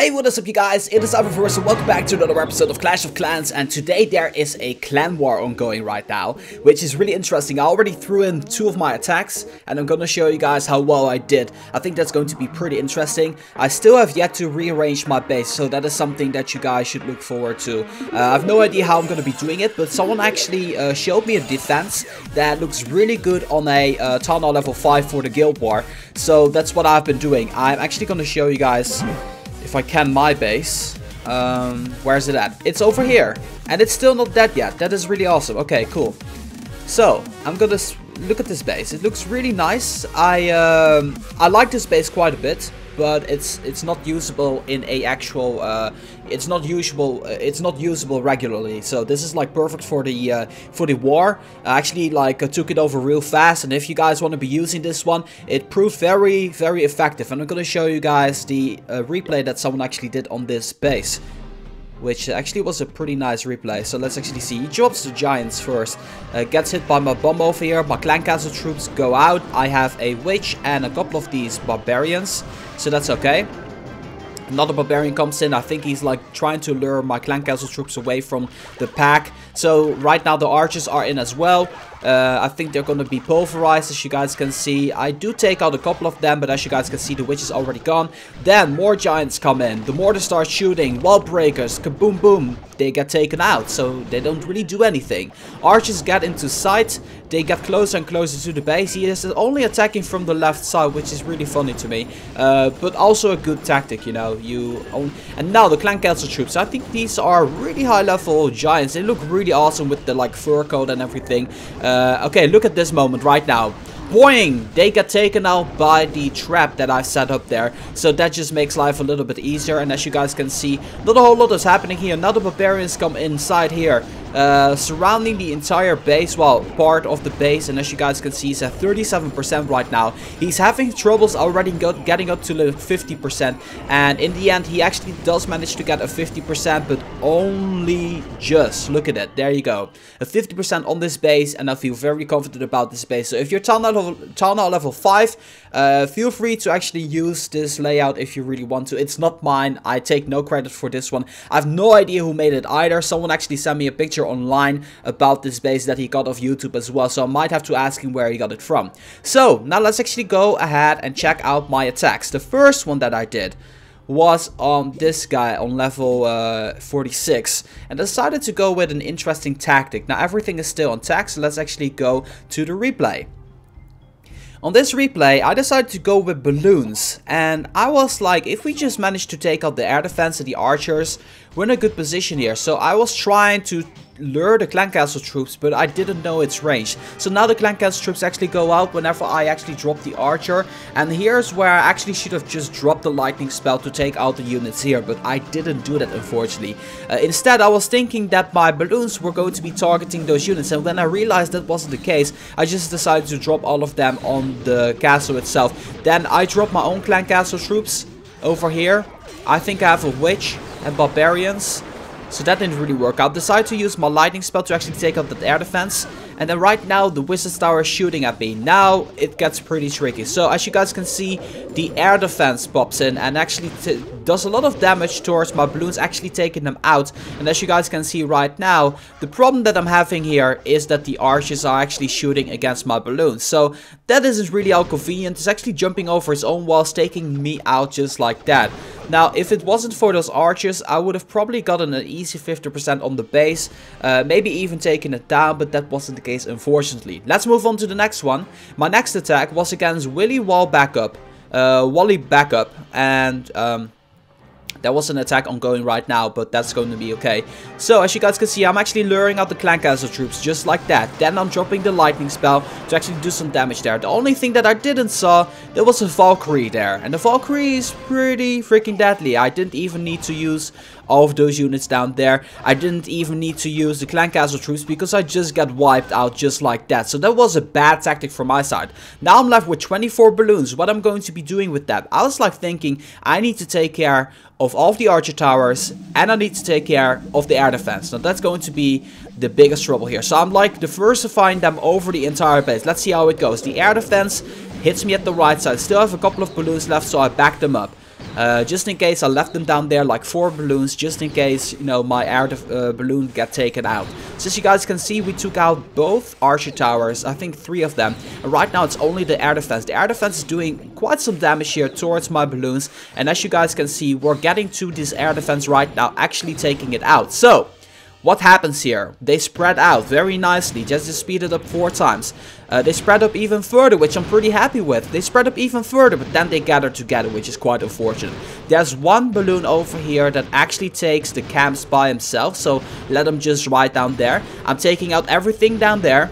Hey, what is up you guys? It is Reversal and welcome back to another episode of Clash of Clans and today there is a clan war ongoing right now, which is really interesting. I already threw in two of my attacks and I'm gonna show you guys how well I did. I think that's going to be pretty interesting. I still have yet to rearrange my base, so that is something that you guys should look forward to. Uh, I have no idea how I'm gonna be doing it, but someone actually uh, showed me a defense that looks really good on a uh, Hall level 5 for the Guild War. So that's what I've been doing. I'm actually gonna show you guys if I can my base. Um, where's it at? It's over here. And it's still not dead yet. That is really awesome. Okay, cool. So, I'm gonna look at this base. It looks really nice. I um, I like this base quite a bit but it's it's not usable in a actual uh, it's not usable uh, it's not usable regularly so this is like perfect for the uh, for the war I actually like uh, took it over real fast and if you guys want to be using this one it proved very very effective and I'm gonna show you guys the uh, replay that someone actually did on this base which actually was a pretty nice replay. So let's actually see. He drops the Giants first. Uh, gets hit by my bomb over here. My clan castle troops go out. I have a witch and a couple of these barbarians. So that's okay. Another barbarian comes in. I think he's like trying to lure my clan castle troops away from the pack. So right now the archers are in as well. Uh, I think they're going to be pulverized as you guys can see. I do take out a couple of them, but as you guys can see, the witch is already gone. Then more giants come in. The mortar starts shooting. Wall breakers. Kaboom boom. They get taken out, so they don't really do anything. Archers get into sight. They get closer and closer to the base. He is only attacking from the left side, which is really funny to me. Uh, but also a good tactic, you know. You only... And now the clan castle troops. I think these are really high level giants. They look really awesome with the like fur coat and everything. Uh, uh, okay, look at this moment right now. Boing! They get taken out by the trap that I set up there. So that just makes life a little bit easier. And as you guys can see, not a whole lot is happening here. Another barbarians come inside here uh, surrounding the entire base, well, part of the base, and as you guys can see, he's at 37% right now. He's having troubles already getting up to the 50%, and in the end, he actually does manage to get a 50%, but only just. Look at it, there you go. A 50% on this base, and I feel very confident about this base. So if you're Hall level, level 5, uh, feel free to actually use this layout if you really want to. It's not mine, I take no credit for this one. I have no idea who made it either. Someone actually sent me a picture online about this base that he got off YouTube as well. So I might have to ask him where he got it from. So now let's actually go ahead and check out my attacks. The first one that I did was on this guy on level uh, 46 and decided to go with an interesting tactic. Now everything is still on tax, so let's actually go to the replay. On this replay, I decided to go with balloons, and I was like, if we just manage to take out the air defense and the archers, we're in a good position here. So I was trying to lure the clan castle troops, but I didn't know its range. So now the clan castle troops actually go out whenever I actually drop the archer. And here's where I actually should have just dropped the lightning spell to take out the units here, but I didn't do that unfortunately. Uh, instead, I was thinking that my balloons were going to be targeting those units, and when I realized that wasn't the case, I just decided to drop all of them on the castle itself. Then I dropped my own clan castle troops over here. I think I have a witch and barbarians. So that didn't really work out. Decided to use my lightning spell to actually take out that air defense. And then right now the Wizard's Tower is shooting at me. Now it gets pretty tricky. So as you guys can see, the air defense pops in and actually does a lot of damage towards my balloons, actually taking them out. And as you guys can see right now, the problem that I'm having here is that the archers are actually shooting against my balloons. So that isn't really all convenient. It's actually jumping over its own walls, taking me out just like that. Now, if it wasn't for those archers, I would have probably gotten an easy 50% on the base. Uh, maybe even taken it down, but that wasn't the case, unfortunately. Let's move on to the next one. My next attack was against Willy Wall Backup. Uh, Wally Backup. And... Um, there was an attack ongoing right now, but that's going to be okay. So, as you guys can see, I'm actually luring out the clan castle troops just like that. Then I'm dropping the lightning spell to actually do some damage there. The only thing that I didn't saw, there was a Valkyrie there. And the Valkyrie is pretty freaking deadly. I didn't even need to use of those units down there. I didn't even need to use the clan castle troops because I just got wiped out just like that. So that was a bad tactic from my side. Now I'm left with 24 balloons. What I'm going to be doing with that? I was like thinking I need to take care of all of the archer towers and I need to take care of the air defense. Now that's going to be the biggest trouble here. So I'm like diversifying them over the entire base. Let's see how it goes. The air defense hits me at the right side. Still have a couple of balloons left so I back them up. Uh, just in case I left them down there like four balloons, just in case, you know, my air uh, balloon get taken out. So as you guys can see, we took out both archer towers, I think three of them. And right now it's only the air defense. The air defense is doing quite some damage here towards my balloons. And as you guys can see, we're getting to this air defense right now, actually taking it out. So, what happens here? They spread out very nicely, just to speed it up four times. Uh, they spread up even further, which I'm pretty happy with. They spread up even further, but then they gather together, which is quite unfortunate. There's one balloon over here that actually takes the camps by himself, so let him just ride down there. I'm taking out everything down there.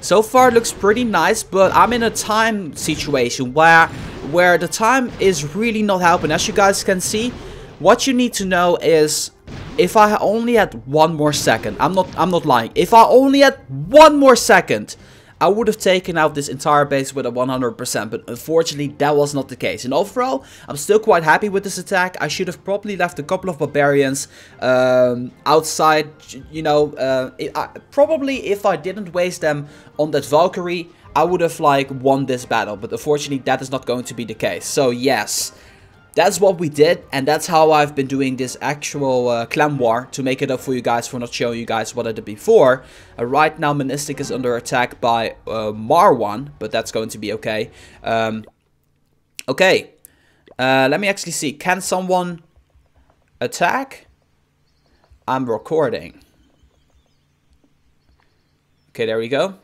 So far it looks pretty nice, but I'm in a time situation where, where the time is really not helping. As you guys can see, what you need to know is if I only had one more second, I'm not I'm not lying. If I only had one more second, I would have taken out this entire base with a 100%, but unfortunately that was not the case. And overall, I'm still quite happy with this attack. I should have probably left a couple of barbarians um, outside, you know, uh, I, probably if I didn't waste them on that Valkyrie, I would have like won this battle, but unfortunately that is not going to be the case. So yes, that's what we did and that's how I've been doing this actual uh, clan war to make it up for you guys for not showing you guys what I did before. Uh, right now Monistic is under attack by uh, Marwan, but that's going to be okay. Um, okay, uh, let me actually see. Can someone attack? I'm recording. Okay, there we go.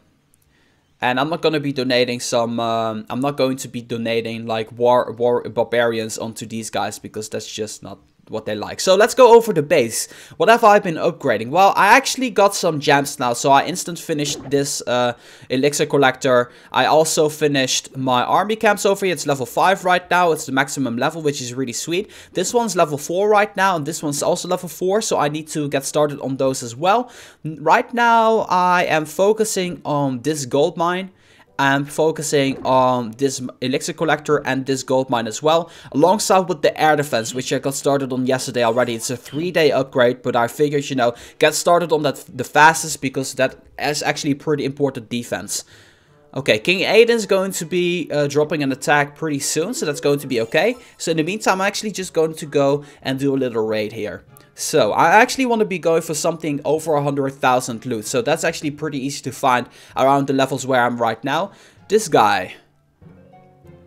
And I'm not going to be donating some, um, I'm not going to be donating like war, war barbarians onto these guys because that's just not what they like. So let's go over the base. What have I been upgrading? Well, I actually got some gems now. So I instant finished this uh, elixir collector. I also finished my army camps over here. It's level 5 right now. It's the maximum level, which is really sweet. This one's level 4 right now. And this one's also level 4. So I need to get started on those as well. Right now, I am focusing on this gold mine. I'm focusing on this elixir collector and this gold mine as well, alongside with the air defense, which I got started on yesterday already. It's a three day upgrade, but I figured, you know, get started on that the fastest because that is actually pretty important defense. Okay, King Aiden is going to be uh, dropping an attack pretty soon, so that's going to be okay. So in the meantime, I'm actually just going to go and do a little raid here. So, I actually want to be going for something over 100,000 loot. So that's actually pretty easy to find around the levels where I'm right now. This guy.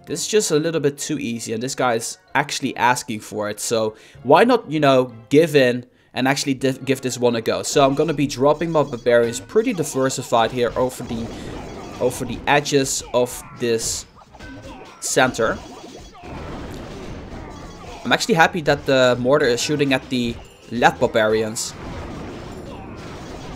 This is just a little bit too easy and this guy is actually asking for it. So why not, you know, give in and actually give this one a go. So I'm going to be dropping my barbarians pretty diversified here over the over the edges of this center. I'm actually happy that the mortar is shooting at the left barbarians.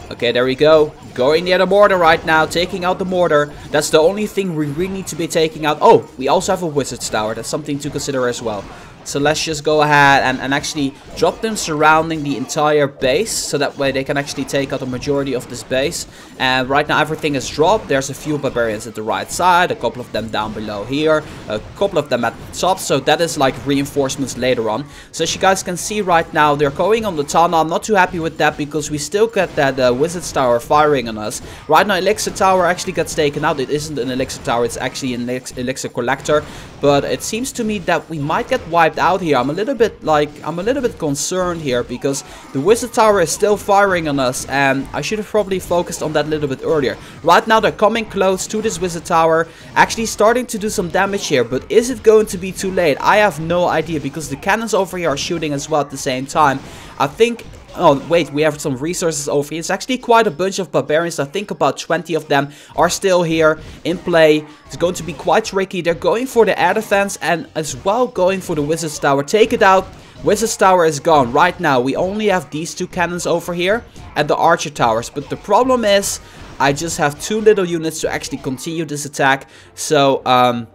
Okay, there we go. Going near the mortar right now, taking out the mortar. That's the only thing we really need to be taking out. Oh, we also have a wizard's tower. That's something to consider as well. So let's just go ahead and, and actually drop them surrounding the entire base. So that way they can actually take out the majority of this base. And right now everything is dropped. There's a few barbarians at the right side. A couple of them down below here. A couple of them at the top. So that is like reinforcements later on. So as you guys can see right now, they're going on the tunnel. I'm not too happy with that because we still get that uh, wizard's tower firing on us. Right now elixir tower actually gets taken out. It isn't an elixir tower. It's actually an elixir collector. But it seems to me that we might get wiped out here. I'm a little bit like, I'm a little bit concerned here because the Wizard Tower is still firing on us and I should have probably focused on that a little bit earlier. Right now they're coming close to this Wizard Tower, actually starting to do some damage here, but is it going to be too late? I have no idea because the cannons over here are shooting as well at the same time. I think Oh, wait, we have some resources over here. It's actually quite a bunch of barbarians. I think about 20 of them are still here in play. It's going to be quite tricky. They're going for the air defense and as well going for the wizard's tower. Take it out. Wizard's tower is gone. Right now, we only have these two cannons over here and the archer towers. But the problem is, I just have too little units to actually continue this attack. So, um,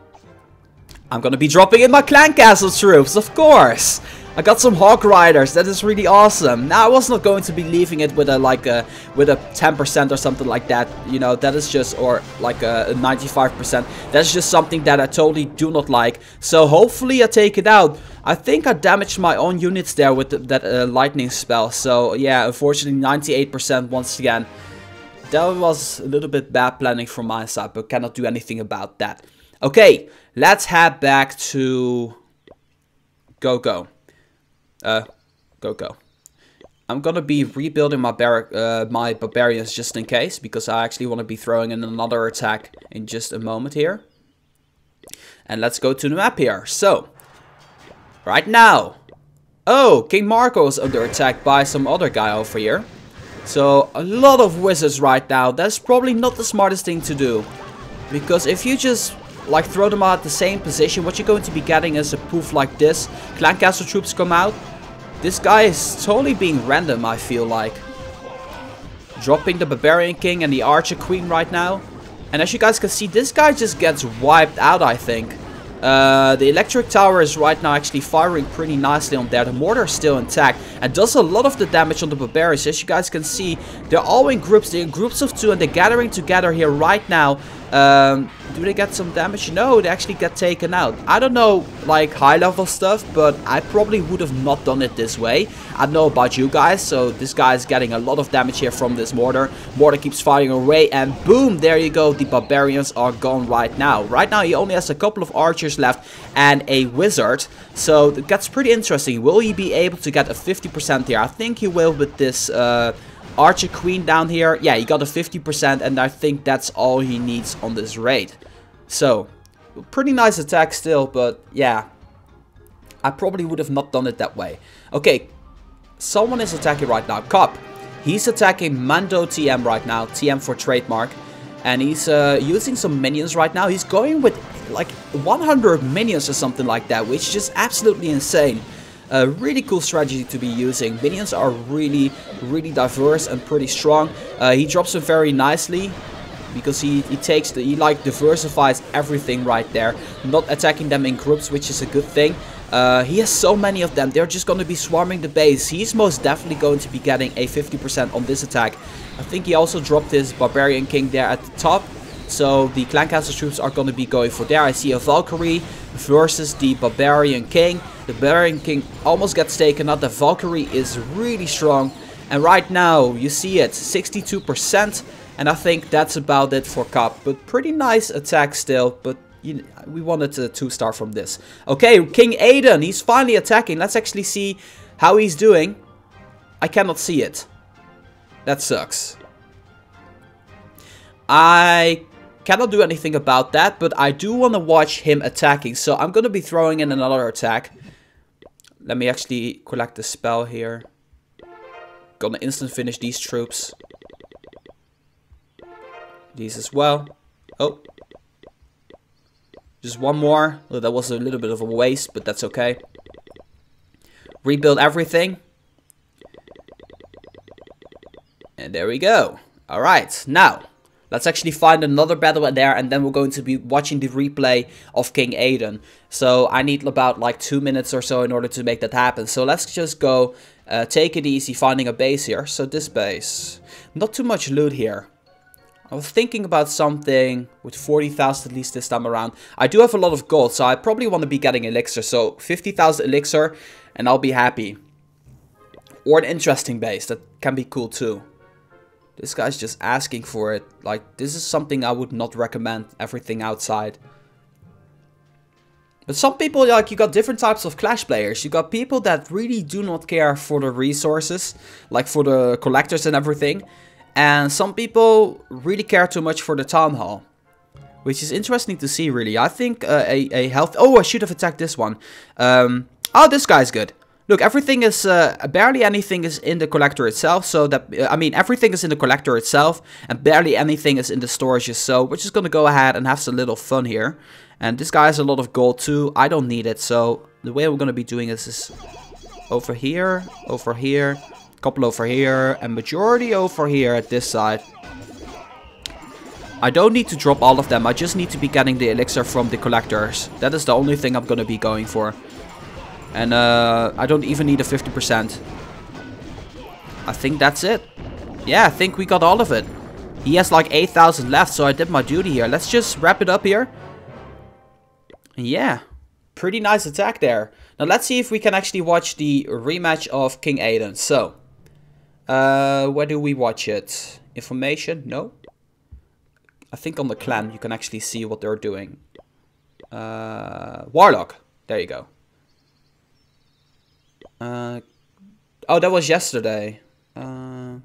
I'm gonna be dropping in my clan castle troops, of course. I got some Hog Riders. That is really awesome. Now I was not going to be leaving it with a like a with a 10% or something like that. You know, that is just or like a 95%. That's just something that I totally do not like. So hopefully I take it out. I think I damaged my own units there with the, that uh, lightning spell. So yeah, unfortunately 98% once again. That was a little bit bad planning from my side, but cannot do anything about that. Okay, let's head back to Go, go. Uh, go, go. I'm gonna be rebuilding my bar uh, my barbarians just in case, because I actually want to be throwing in another attack in just a moment here. And let's go to the map here. So, right now. Oh, King Marco is under attack by some other guy over here. So, a lot of wizards right now. That's probably not the smartest thing to do. Because if you just like throw them out at the same position, what you're going to be getting is a poof like this. Clan Castle troops come out. This guy is totally being random, I feel like. Dropping the Barbarian King and the Archer Queen right now. And as you guys can see, this guy just gets wiped out, I think. Uh, the electric tower is right now actually firing pretty nicely on there. The mortar is still intact and does a lot of the damage on the barbarians. As you guys can see, they're all in groups. They're in groups of two and they're gathering together here right now. Um, do they get some damage? No, they actually get taken out. I don't know, like, high-level stuff, but I probably would have not done it this way. I know about you guys, so this guy is getting a lot of damage here from this mortar. Mortar keeps firing away, and boom, there you go. The barbarians are gone right now. Right now, he only has a couple of archers left and a wizard, so that's pretty interesting. Will he be able to get a 50% here? I think he will with this... Uh, Archer Queen down here. Yeah, he got a 50% and I think that's all he needs on this raid. So, pretty nice attack still, but yeah. I probably would have not done it that way. Okay, someone is attacking right now. Cop. He's attacking Mando TM right now. TM for trademark. And he's uh, using some minions right now. He's going with like 100 minions or something like that, which is just absolutely insane. A really cool strategy to be using. Minions are really, really diverse and pretty strong. Uh, he drops them very nicely because he, he takes the, he like diversifies everything right there. Not attacking them in groups, which is a good thing. Uh, he has so many of them. They're just going to be swarming the base. He's most definitely going to be getting a 50% on this attack. I think he also dropped his Barbarian King there at the top. So the Clan Castle troops are going to be going for there. I see a Valkyrie versus the Barbarian King. The Barbarian King almost gets taken out. The Valkyrie is really strong. And right now, you see it, 62%. And I think that's about it for Cup. But pretty nice attack still. But you, we wanted a 2-star from this. Okay, King Aiden, he's finally attacking. Let's actually see how he's doing. I cannot see it. That sucks. I Cannot do anything about that, but I do want to watch him attacking. So I'm going to be throwing in another attack. Let me actually collect the spell here. Gonna instant finish these troops. These as well. Oh. Just one more. Oh, that was a little bit of a waste, but that's okay. Rebuild everything. And there we go. Alright, now. Let's actually find another battle there and then we're going to be watching the replay of King Aiden. So I need about like two minutes or so in order to make that happen. So let's just go uh, take it easy finding a base here. So this base. Not too much loot here. I was thinking about something with 40,000 at least this time around. I do have a lot of gold, so I probably want to be getting elixir. So 50,000 elixir and I'll be happy. Or an interesting base, that can be cool too. This guy's just asking for it. Like, this is something I would not recommend, everything outside. But some people, like, you got different types of Clash players. You got people that really do not care for the resources, like for the collectors and everything. And some people really care too much for the Town Hall. Which is interesting to see, really. I think uh, a, a health... Oh, I should have attacked this one. Um, oh, this guy's good. Look, everything is, uh, barely anything is in the collector itself, so that, I mean, everything is in the collector itself, and barely anything is in the storages, so we're just gonna go ahead and have some little fun here. And this guy has a lot of gold too, I don't need it, so the way we're gonna be doing this is over here, over here, couple over here, and majority over here at this side. I don't need to drop all of them, I just need to be getting the elixir from the collectors. That is the only thing I'm gonna be going for. And uh, I don't even need a 50%. I think that's it. Yeah, I think we got all of it. He has like 8,000 left, so I did my duty here. Let's just wrap it up here. Yeah, pretty nice attack there. Now let's see if we can actually watch the rematch of King Aiden. So, uh, where do we watch it? Information? No. I think on the clan you can actually see what they're doing. Uh, Warlock. There you go. Uh, oh, that was yesterday. Uh,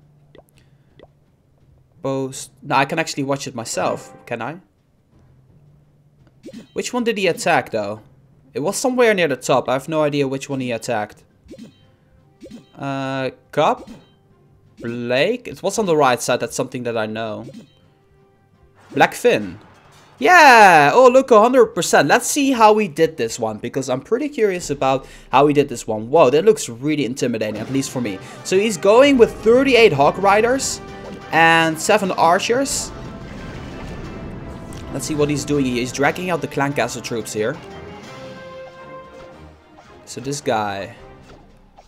post. No, I can actually watch it myself. Can I? Which one did he attack, though? It was somewhere near the top. I have no idea which one he attacked. Uh, Cup? Blake? It was on the right side. That's something that I know. Blackfin. Yeah! Oh, look, 100%. Let's see how we did this one, because I'm pretty curious about how we did this one. Whoa, that looks really intimidating, at least for me. So he's going with 38 Hog Riders and 7 Archers. Let's see what he's doing here. He's dragging out the Clan Castle troops here. So this guy...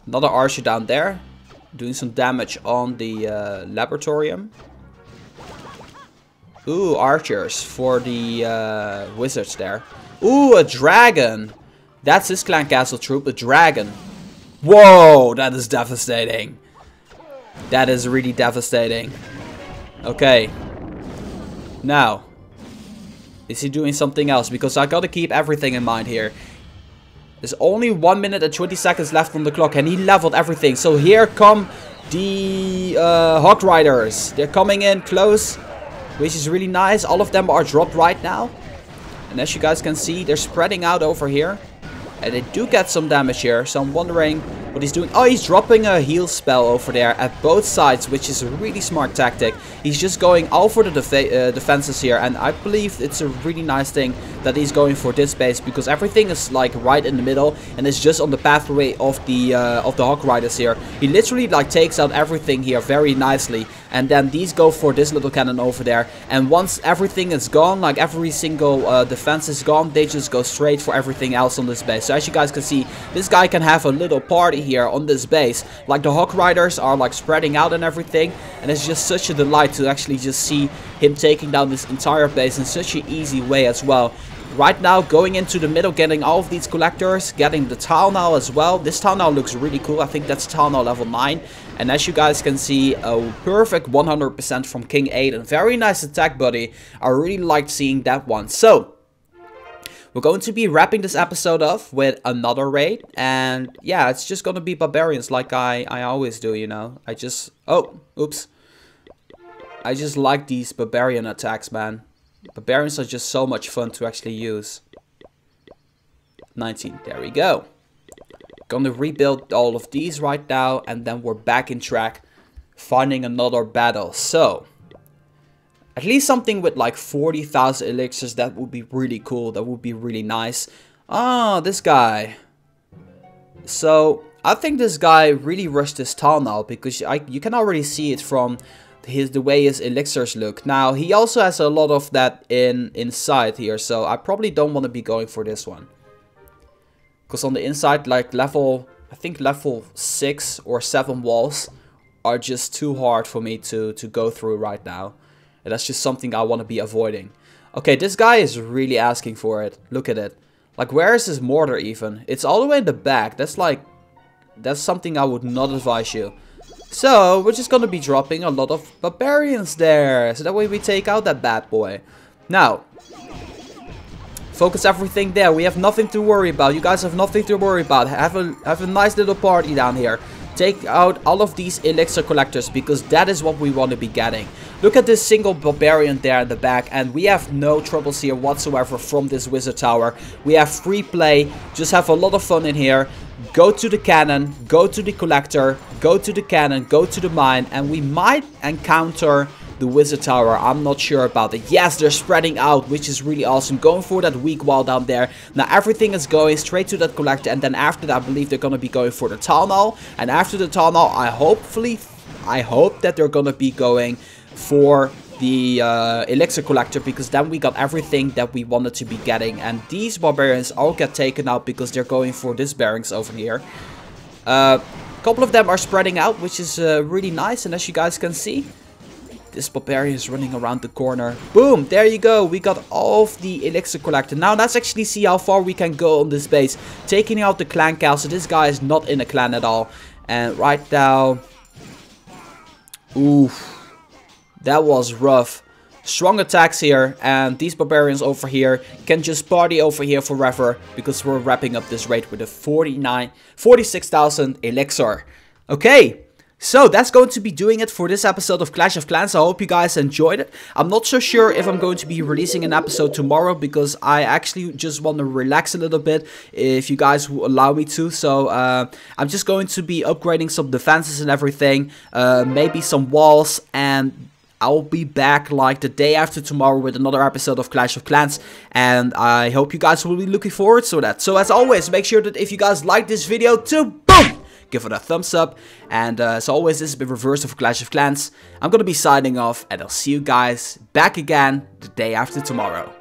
Another Archer down there. Doing some damage on the uh, Laboratorium. Ooh, archers for the uh, wizards there. Ooh, a dragon. That's his clan castle troop, a dragon. Whoa, that is devastating. That is really devastating. Okay. Now. Is he doing something else? Because I gotta keep everything in mind here. There's only 1 minute and 20 seconds left on the clock and he leveled everything. So here come the uh, Hog Riders. They're coming in close which is really nice. All of them are dropped right now. And as you guys can see, they're spreading out over here. And they do get some damage here, so I'm wondering what he's doing. Oh, he's dropping a heal spell over there at both sides, which is a really smart tactic. He's just going all for the def uh, defenses here, and I believe it's a really nice thing that he's going for this base, because everything is like right in the middle, and it's just on the pathway of the uh, of the Hog Riders here. He literally like takes out everything here very nicely, and then these go for this little cannon over there. And once everything is gone, like every single uh, defense is gone, they just go straight for everything else on this base. So as you guys can see, this guy can have a little party here on this base. Like the Hog Riders are like spreading out and everything. And it's just such a delight to actually just see him taking down this entire base in such an easy way as well. Right now, going into the middle, getting all of these collectors, getting the Town Hall as well. This Town Hall looks really cool. I think that's Town Hall level 9. And as you guys can see, a perfect 100% from King Aiden. Very nice attack, buddy. I really liked seeing that one. So, we're going to be wrapping this episode off with another raid. And yeah, it's just going to be barbarians like I, I always do, you know. I just... Oh, oops. I just like these barbarian attacks, man. Barbarians are just so much fun to actually use. 19, there we go. Gonna rebuild all of these right now and then we're back in track finding another battle. So, at least something with like 40,000 elixirs, that would be really cool. That would be really nice. Ah, this guy. So, I think this guy really rushed his Town Hall because I, you can already see it from his the way his elixirs look. Now, he also has a lot of that in inside here, so I probably don't want to be going for this one. Because on the inside, like level, I think level 6 or 7 walls are just too hard for me to, to go through right now. That's just something I want to be avoiding. Okay, this guy is really asking for it. Look at it. Like, where is his mortar even? It's all the way in the back. That's like, that's something I would not advise you. So, we're just going to be dropping a lot of barbarians there. So that way we take out that bad boy. Now, Focus everything there. We have nothing to worry about. You guys have nothing to worry about. Have a have a nice little party down here. Take out all of these elixir collectors because that is what we want to be getting. Look at this single barbarian there in the back and we have no troubles here whatsoever from this wizard tower. We have free play. Just have a lot of fun in here. Go to the cannon, go to the collector, go to the cannon, go to the mine and we might encounter the Wizard Tower. I'm not sure about it. Yes, they're spreading out, which is really awesome. Going for that weak wall down there. Now everything is going straight to that collector. And then after that, I believe they're going to be going for the tunnel. And after the tunnel, I hopefully, I hope that they're going to be going for the uh, elixir collector because then we got everything that we wanted to be getting and these barbarians all get taken out because they're going for this bearings over here uh, a couple of them are spreading out which is uh, really nice and as you guys can see this barbarian is running around the corner. Boom, there you go. We got all of the elixir collector. Now let's actually see how far we can go on this base. Taking out the clan castle. This guy is not in a clan at all. And right now... Oof. That was rough. strong attacks here, and these barbarians over here can just party over here forever, because we're wrapping up this raid with a 49, 46,000 elixir. Okay, so that's going to be doing it for this episode of Clash of Clans. I hope you guys enjoyed it. I'm not so sure if I'm going to be releasing an episode tomorrow because I actually just want to relax a little bit if you guys will allow me to. So uh, I'm just going to be upgrading some defenses and everything, uh, maybe some walls and I'll be back like the day after tomorrow with another episode of Clash of Clans and I hope you guys will be looking forward to that. So as always, make sure that if you guys like this video to BOOM! Give it a thumbs up. And uh, as always, this has been Reverse of Clash of Clans. I'm gonna be signing off, and I'll see you guys back again the day after tomorrow.